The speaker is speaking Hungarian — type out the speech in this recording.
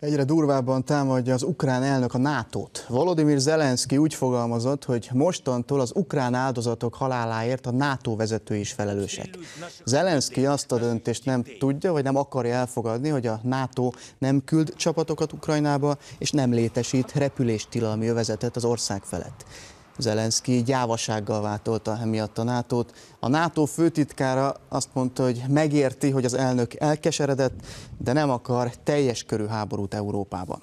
Egyre durvábban támadja az ukrán elnök a NATO-t. Volodymyr Zelenszky úgy fogalmazott, hogy mostantól az ukrán áldozatok haláláért a NATO vezetői is felelősek. Zelenszky azt a döntést nem tudja, vagy nem akarja elfogadni, hogy a NATO nem küld csapatokat Ukrajnába, és nem létesít repüléstilalmi övezetet az ország felett. Zelenszky gyávasággal váltolta emiatt a nato -t. A NATO főtitkára azt mondta, hogy megérti, hogy az elnök elkeseredett, de nem akar teljes körű háborút Európában.